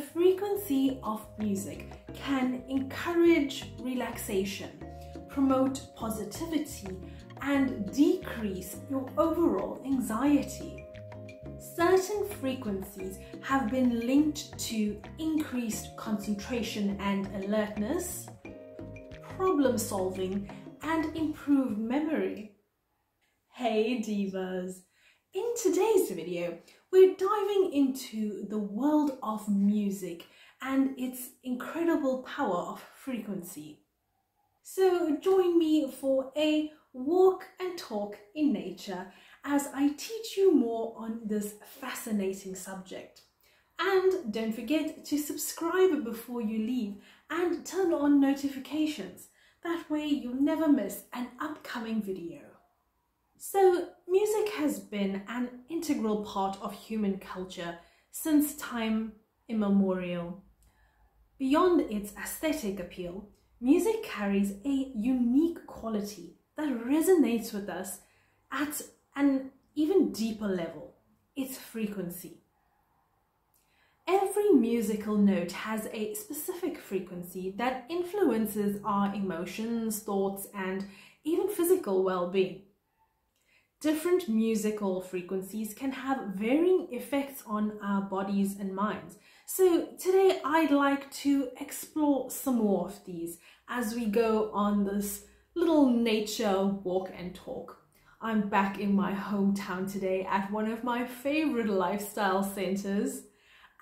frequency of music can encourage relaxation, promote positivity, and decrease your overall anxiety. Certain frequencies have been linked to increased concentration and alertness, problem solving, and improved memory. Hey divas! In today's video, we're diving into the world of music and its incredible power of frequency. So join me for a walk and talk in nature as I teach you more on this fascinating subject. And don't forget to subscribe before you leave and turn on notifications. That way you'll never miss an upcoming video. So, music has been an integral part of human culture since time immemorial. Beyond its aesthetic appeal, music carries a unique quality that resonates with us at an even deeper level, its frequency. Every musical note has a specific frequency that influences our emotions, thoughts, and even physical well-being. Different musical frequencies can have varying effects on our bodies and minds. So today I'd like to explore some more of these as we go on this little nature walk and talk. I'm back in my hometown today at one of my favorite lifestyle centers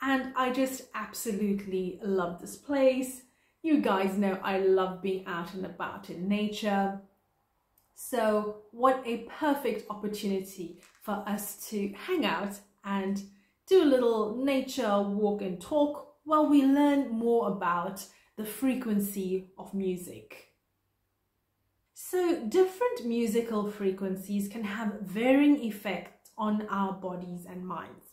and I just absolutely love this place. You guys know I love being out and about in nature so what a perfect opportunity for us to hang out and do a little nature walk and talk while we learn more about the frequency of music. So different musical frequencies can have varying effects on our bodies and minds.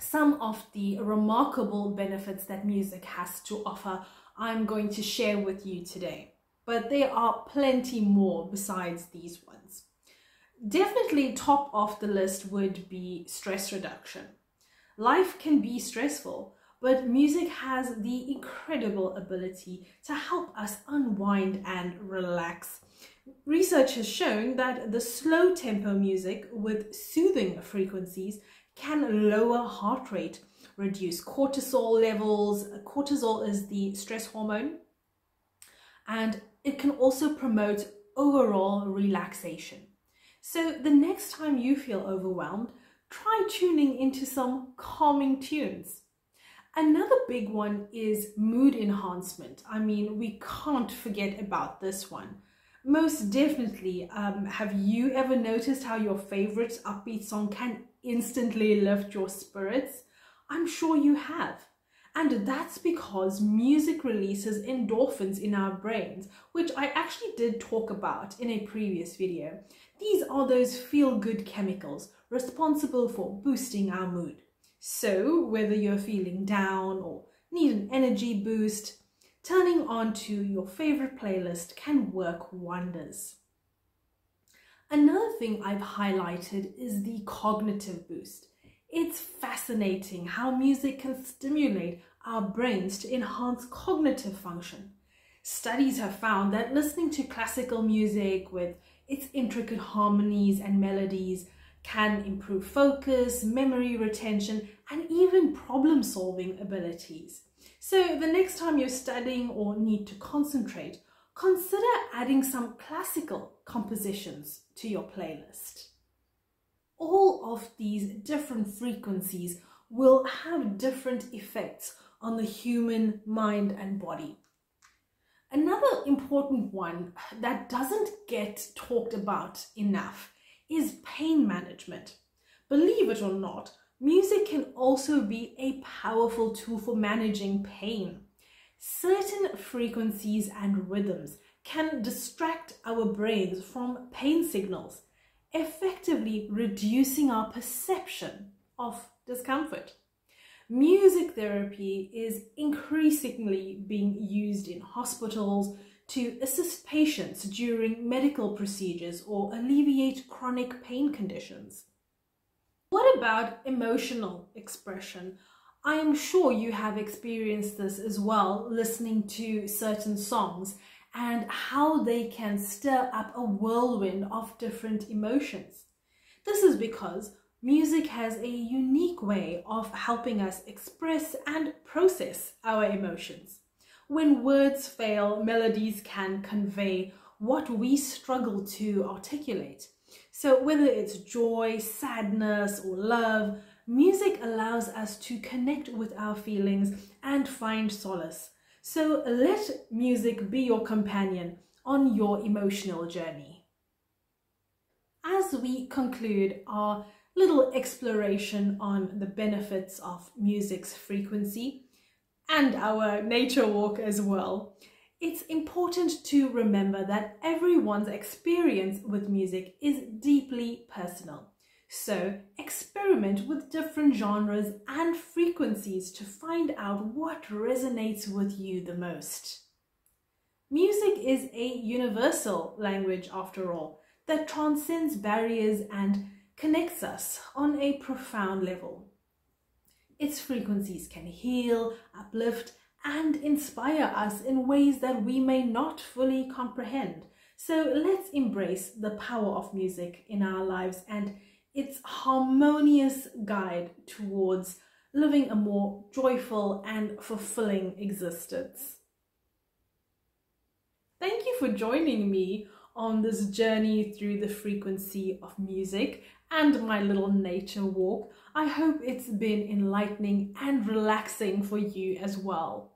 Some of the remarkable benefits that music has to offer I'm going to share with you today but there are plenty more besides these ones. Definitely top of the list would be stress reduction. Life can be stressful, but music has the incredible ability to help us unwind and relax. Research has shown that the slow tempo music with soothing frequencies can lower heart rate, reduce cortisol levels. Cortisol is the stress hormone and it can also promote overall relaxation. So the next time you feel overwhelmed, try tuning into some calming tunes. Another big one is mood enhancement. I mean, we can't forget about this one. Most definitely, um, have you ever noticed how your favorite upbeat song can instantly lift your spirits? I'm sure you have. And that's because music releases endorphins in our brains, which I actually did talk about in a previous video. These are those feel-good chemicals responsible for boosting our mood. So whether you're feeling down or need an energy boost, turning on to your favorite playlist can work wonders. Another thing I've highlighted is the cognitive boost. It's fascinating how music can stimulate our brains to enhance cognitive function. Studies have found that listening to classical music with its intricate harmonies and melodies can improve focus, memory retention, and even problem solving abilities. So the next time you're studying or need to concentrate, consider adding some classical compositions to your playlist all of these different frequencies will have different effects on the human mind and body. Another important one that doesn't get talked about enough is pain management. Believe it or not, music can also be a powerful tool for managing pain. Certain frequencies and rhythms can distract our brains from pain signals effectively reducing our perception of discomfort. Music therapy is increasingly being used in hospitals to assist patients during medical procedures or alleviate chronic pain conditions. What about emotional expression? I am sure you have experienced this as well, listening to certain songs and how they can stir up a whirlwind of different emotions. This is because music has a unique way of helping us express and process our emotions. When words fail, melodies can convey what we struggle to articulate. So whether it's joy, sadness, or love, music allows us to connect with our feelings and find solace. So let music be your companion on your emotional journey. As we conclude our little exploration on the benefits of music's frequency and our nature walk as well, it's important to remember that everyone's experience with music is deeply personal. So experiment with different genres and frequencies to find out what resonates with you the most. Music is a universal language after all that transcends barriers and connects us on a profound level. Its frequencies can heal, uplift, and inspire us in ways that we may not fully comprehend. So let's embrace the power of music in our lives and its harmonious guide towards living a more joyful and fulfilling existence. Thank you for joining me on this journey through the frequency of music and my little nature walk. I hope it's been enlightening and relaxing for you as well.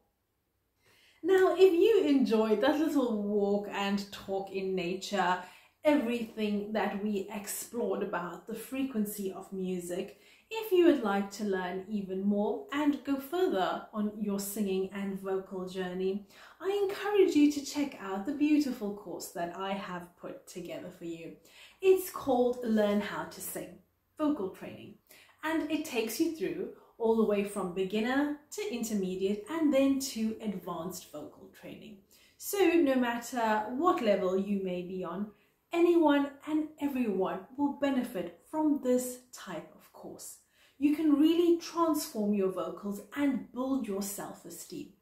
Now, if you enjoyed that little walk and talk in nature, everything that we explored about the frequency of music. If you would like to learn even more and go further on your singing and vocal journey, I encourage you to check out the beautiful course that I have put together for you. It's called Learn How to Sing, Vocal Training, and it takes you through all the way from beginner to intermediate and then to advanced vocal training. So no matter what level you may be on, anyone and everyone will benefit from this type of course. You can really transform your vocals and build your self-esteem.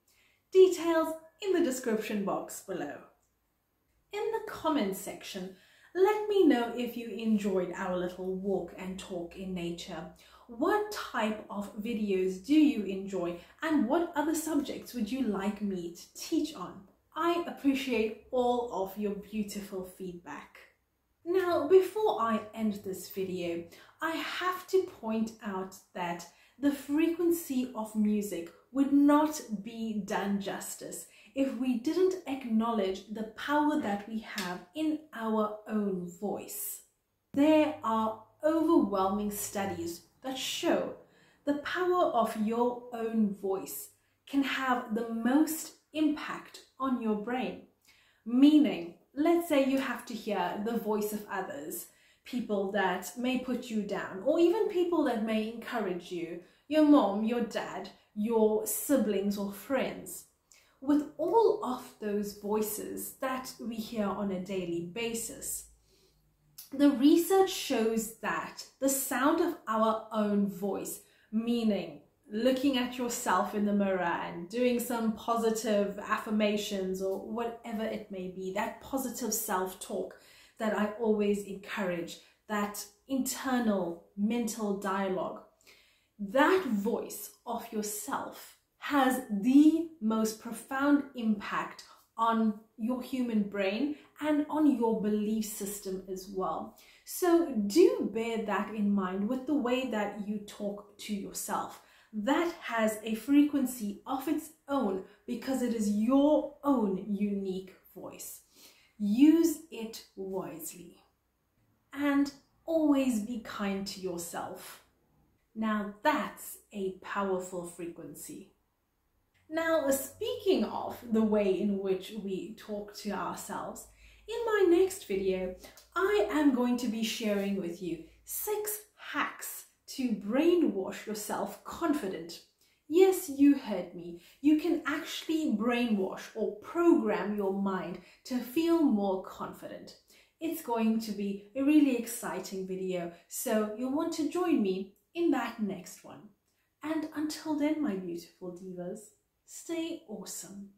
Details in the description box below. In the comments section, let me know if you enjoyed our little walk and talk in nature. What type of videos do you enjoy and what other subjects would you like me to teach on? I appreciate all of your beautiful feedback. Now, before I end this video, I have to point out that the frequency of music would not be done justice if we didn't acknowledge the power that we have in our own voice. There are overwhelming studies that show the power of your own voice can have the most impact on your brain. Meaning, let's say you have to hear the voice of others, people that may put you down, or even people that may encourage you, your mom, your dad, your siblings or friends. With all of those voices that we hear on a daily basis, the research shows that the sound of our own voice, meaning looking at yourself in the mirror and doing some positive affirmations or whatever it may be, that positive self talk that I always encourage, that internal mental dialogue, that voice of yourself has the most profound impact on your human brain and on your belief system as well. So do bear that in mind with the way that you talk to yourself that has a frequency of its own because it is your own unique voice. Use it wisely and always be kind to yourself. Now that's a powerful frequency. Now, uh, speaking of the way in which we talk to ourselves, in my next video, I am going to be sharing with you six hacks to brainwash yourself confident. Yes, you heard me. You can actually brainwash or program your mind to feel more confident. It's going to be a really exciting video, so you'll want to join me in that next one. And until then, my beautiful divas, stay awesome.